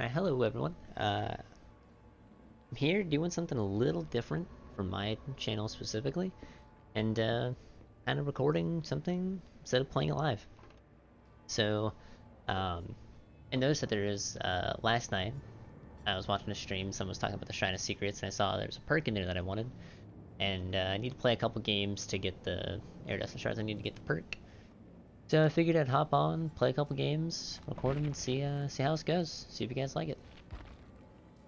Hello everyone. Uh, I'm here doing something a little different for my channel specifically, and uh, kind of recording something instead of playing it live. So, um, I noticed that there is, uh, last night, I was watching a stream, someone was talking about the Shrine of Secrets, and I saw there was a perk in there that I wanted, and uh, I need to play a couple games to get the Iridescent Shards, I need to get the perk. So I figured I'd hop on, play a couple games, record them, and see uh, see how this goes. See if you guys like it.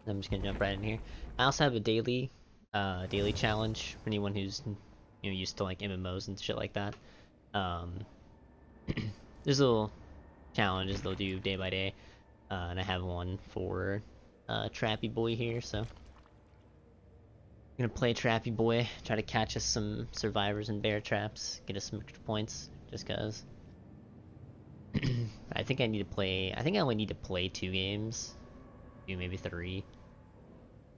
I'm just gonna jump right in here. I also have a daily uh, daily challenge for anyone who's you know used to like MMOs and shit like that. Um, there's little challenges they'll do day by day, uh, and I have one for uh, Trappy Boy here. So I'm gonna play Trappy Boy, try to catch us some survivors and bear traps, get us some extra points, just cause. I think I need to play. I think I only need to play two games, two maybe three.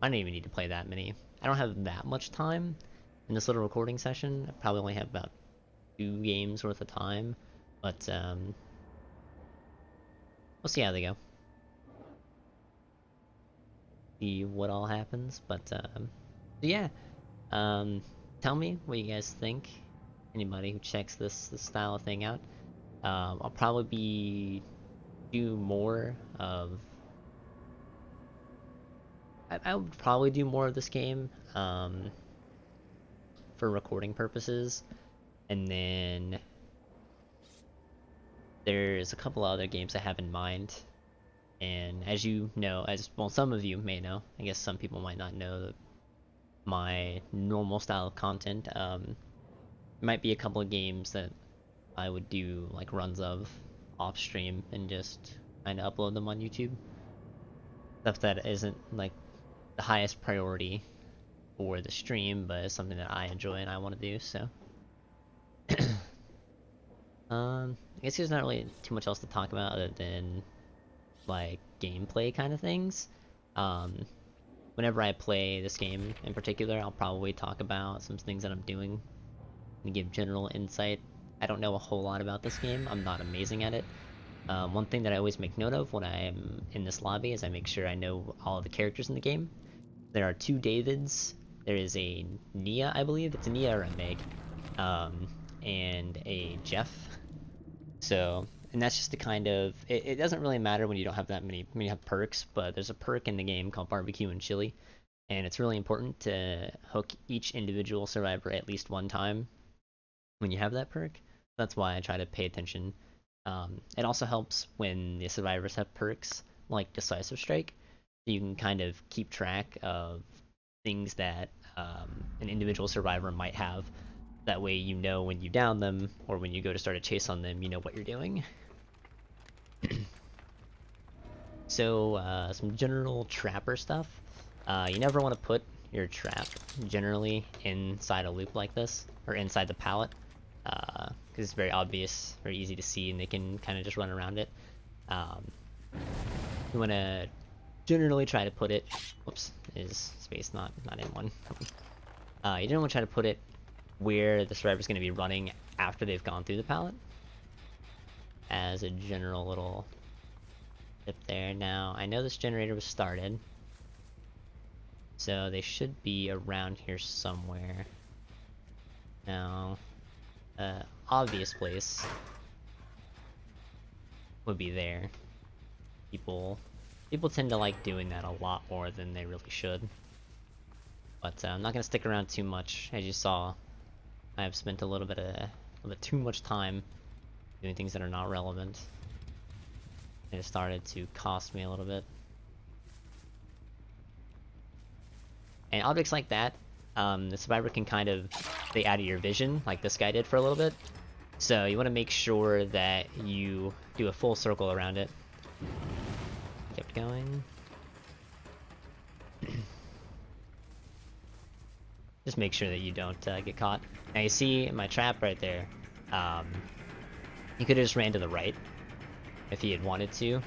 I don't even need to play that many. I don't have that much time in this little recording session. I probably only have about two games worth of time, but um, we'll see how they go. See what all happens, but um, yeah. Um, tell me what you guys think. Anybody who checks this this style of thing out. Um, I'll probably be do more of. I, I would probably do more of this game um, for recording purposes, and then there's a couple other games I have in mind. And as you know, as well, some of you may know. I guess some people might not know my normal style of content. Um, might be a couple of games that I would do like runs of off stream and just kind of upload them on YouTube. Stuff that isn't like the highest priority for the stream, but it's something that I enjoy and I want to do. So, um, I guess there's not really too much else to talk about other than like gameplay kind of things. Um, whenever I play this game in particular, I'll probably talk about some things that I'm doing and give general insight I don't know a whole lot about this game. I'm not amazing at it. Um, one thing that I always make note of when I am in this lobby is I make sure I know all the characters in the game. There are two Davids. There is a Nea, I believe. It's a Nea or a Meg. Um, and a Jeff. So, and that's just the kind of... It, it, doesn't really matter when you don't have that many... When you have perks, but there's a perk in the game called Barbecue and Chili. And it's really important to hook each individual survivor at least one time when you have that perk. That's why I try to pay attention. Um, it also helps when the survivors have perks like Decisive Strike. You can kind of keep track of things that um, an individual survivor might have. That way you know when you down them or when you go to start a chase on them, you know what you're doing. so uh, some general trapper stuff. Uh, you never want to put your trap generally inside a loop like this, or inside the pallet because it's very obvious, very easy to see, and they can kind of just run around it. Um, you want to generally try to put it. Whoops, is space not not in one. Uh, you to try to put it where the survivor is going to be running after they've gone through the pallet. As a general little tip there. Now I know this generator was started, so they should be around here somewhere. Now uh, obvious place would be there. People people tend to like doing that a lot more than they really should. But uh, I'm not gonna stick around too much. As you saw, I have spent a little bit of a little bit too much time doing things that are not relevant. It started to cost me a little bit. And objects like that um, the survivor can kind of stay out of your vision, like this guy did for a little bit. So you want to make sure that you do a full circle around it. Kept going. Just make sure that you don't uh, get caught. Now you see my trap right there. Um, he could have just ran to the right if he had wanted to.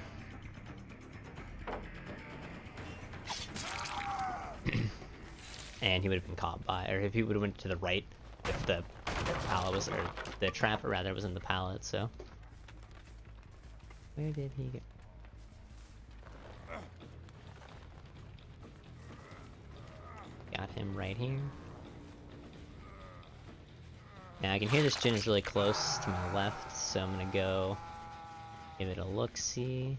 and he would have been caught by, or if he would have went to the right, if the pallet was, or the trap rather was in the pallet. So where did he go? Got him right here. Now I can hear this gen is really close to my left, so I'm gonna go give it a look-see.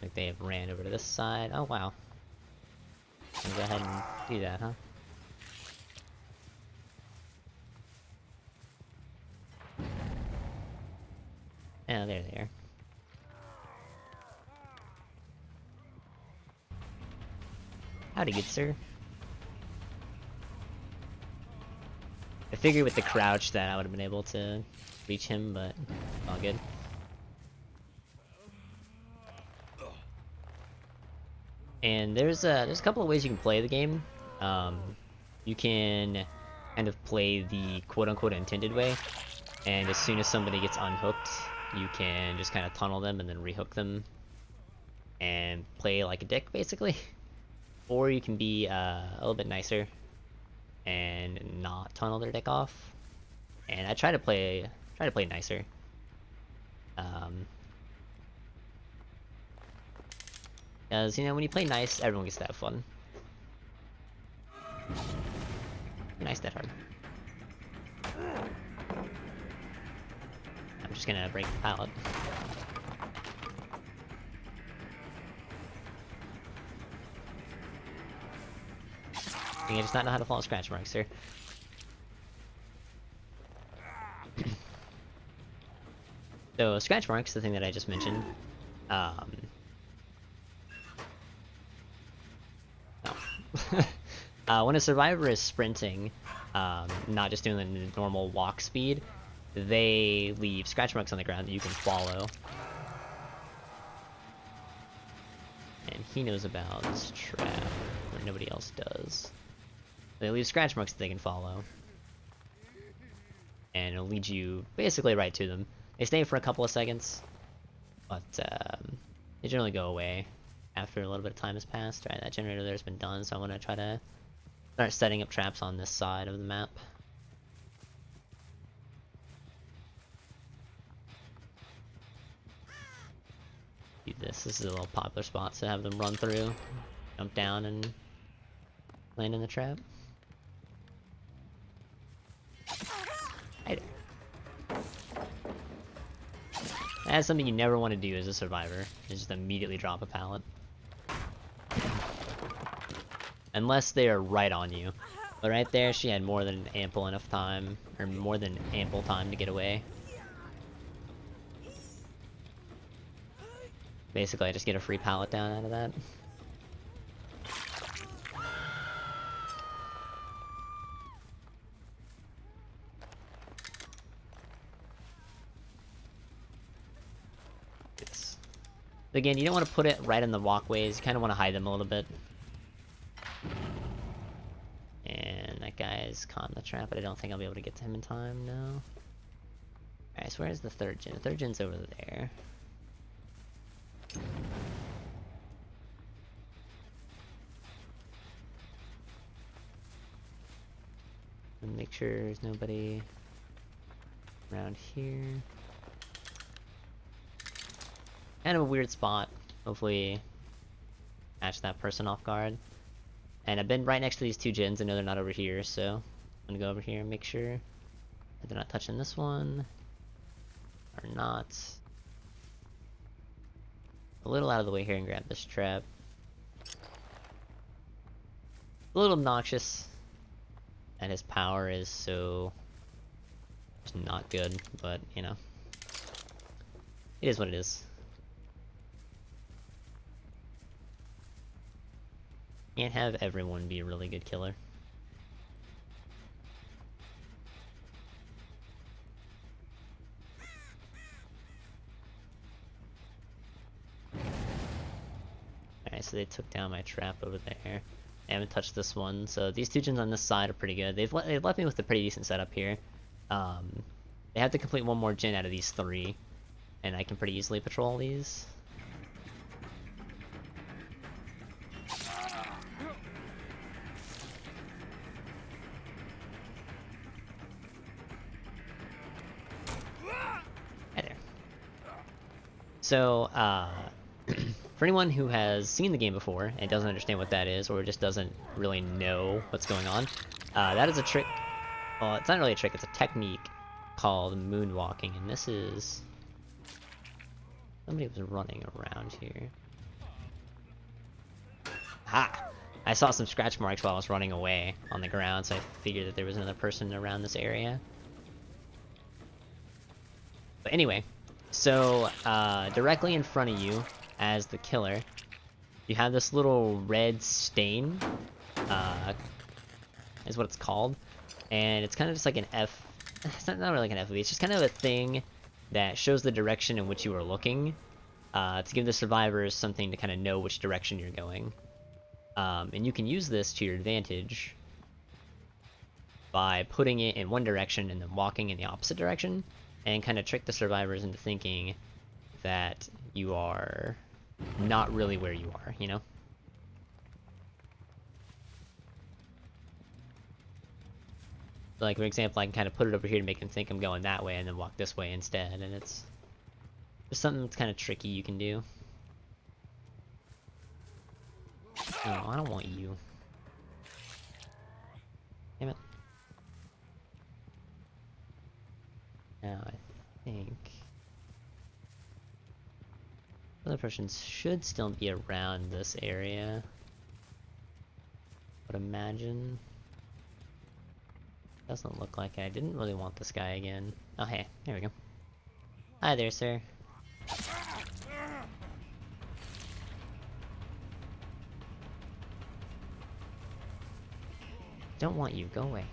Like they have ran over to this side. Oh wow. I'm go ahead and do that, huh? Oh, there they are. Howdy, good sir. I figured with the crouch that I would have been able to reach him, but all good. And there's a there's a couple of ways you can play the game. Um, you can kind of play the quote-unquote intended way, and as soon as somebody gets unhooked, you can just kind of tunnel them and then rehook them, and play like a dick, basically. Or you can be uh, a little bit nicer and not tunnel their dick off. And I try to play try to play nicer. Um, because you know when you play nice, everyone gets to have fun. Nice that hard. I'm just gonna break the pallet. I just not know how to follow scratch marks, sir. so scratch marks, the thing that I just mentioned. Um, uh, when a survivor is sprinting, um, not just doing the normal walk speed, they leave scratch marks on the ground that you can follow. And he knows about this trap, where nobody else does. They leave scratch marks that they can follow. And it'll lead you basically right to them. They stay for a couple of seconds, but um, they generally go away after a little bit of time has passed. Right, that generator there's been done, so I'm gonna try to start setting up traps on this side of the map. This is a little popular spot to have them run through, jump down, and land in the trap. That's something you never want to do as a survivor, is just immediately drop a pallet. Unless they are right on you. But right there, she had more than ample enough time, or more than ample time to get away. Basically, I just get a free pallet down out of that. again, you don't want to put it right in the walkways. You kind of want to hide them a little bit. And that guy's caught in the trap, but I don't think I'll be able to get to him in time, no. Alright, so where's the third gen? The third gen's over there. Make sure there's nobody around here. Kind of a weird spot. Hopefully catch that person off guard. And I've been right next to these two gens. I know they're not over here, so I'm gonna go over here and make sure that they're not touching this one. Or not. A little out of the way here and grab this trap. A little obnoxious. And his power is so... Not good, but, you know. It is what it is. Can't have everyone be a really good killer. They took down my trap over there. I haven't touched this one, so these two gens on this side are pretty good. They've, le they've left me with a pretty decent setup here. Um, they have to complete one more gen out of these three, and I can pretty easily patrol these. So, uh, for anyone who has seen the game before and doesn't understand what that is, or just doesn't really know what's going on, uh, that is a trick. Well, it's not really a trick, it's a technique called moonwalking, and this is... Somebody was running around here. Ha! I saw some scratch marks while I was running away on the ground, so I figured that there was another person around this area. But anyway, so uh, directly in front of you, as the killer, you have this little red stain, uh, is what it's called, and it's kind of just like an F. It's not, not really like an FOV. It's just kind of a thing that shows the direction in which you are looking, uh, to give the survivors something to kind of know which direction you're going. Um, and you can use this to your advantage by putting it in one direction and then walking in the opposite direction, and kind of trick the survivors into thinking that you are not really where you are, you know? Like, for example, I can kind of put it over here to make them think I'm going that way and then walk this way instead, and it's just something that's kind of tricky you can do. No, I don't want you. Damn it. Now, I think... Other persons should still be around this area. But imagine... Doesn't look like I didn't really want this guy again. Oh hey, here we go. Hi there, sir. Don't want you, go away.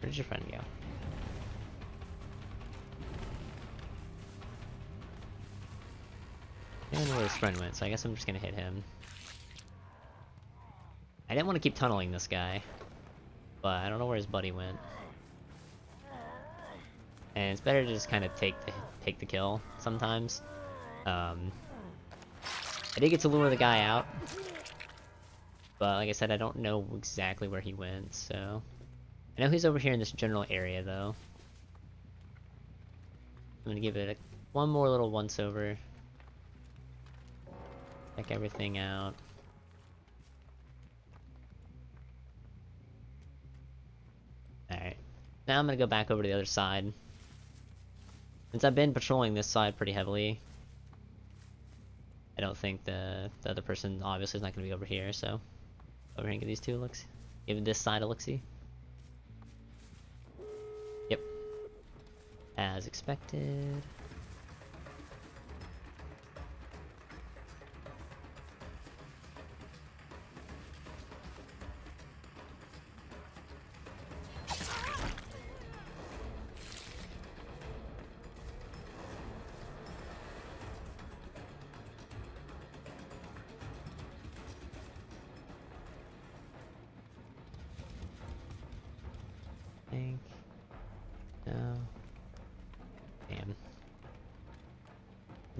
Where did your friend go? I don't know where his friend went, so I guess I'm just gonna hit him. I didn't want to keep tunneling this guy, but I don't know where his buddy went. And it's better to just kind of take the take the kill sometimes. Um, I did get to lure the guy out, but like I said, I don't know exactly where he went, so... I know he's over here in this general area, though. I'm gonna give it a, one more little once-over. Check everything out. Alright. Now I'm gonna go back over to the other side. Since I've been patrolling this side pretty heavily, I don't think the, the other person obviously is not gonna be over here, so... Over here and give these two looks. Give this side a look-see. Yep. As expected.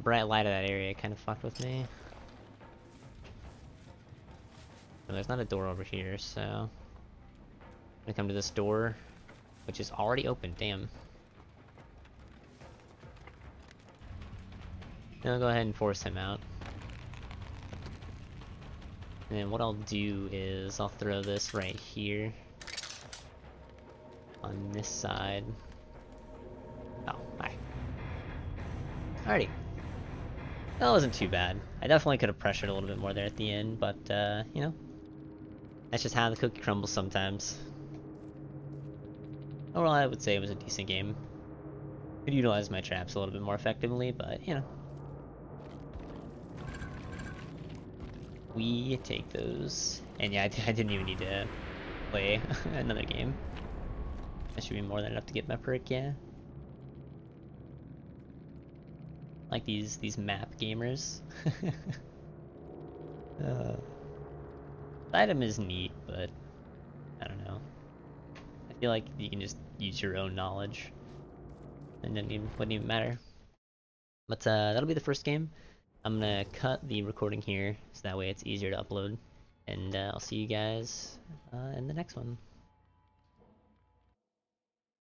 Bright light of that area kind of fucked with me. There's not a door over here, so... I'm gonna come to this door, which is already open, damn. Then I'll go ahead and force him out. And then what I'll do is I'll throw this right here on this side. Oh, hi. Alrighty. That wasn't too bad. I definitely could have pressured a little bit more there at the end, but, uh, you know. That's just how the cookie crumbles sometimes. Overall, I would say it was a decent game. Could utilize my traps a little bit more effectively, but, you know. We take those. And yeah, I, I didn't even need to play another game. That should be more than enough to get my perk, yeah. Like these these map gamers. uh, the item is neat, but I don't know. I feel like you can just use your own knowledge, and it wouldn't even matter. But uh, that'll be the first game. I'm gonna cut the recording here, so that way it's easier to upload. And uh, I'll see you guys uh, in the next one.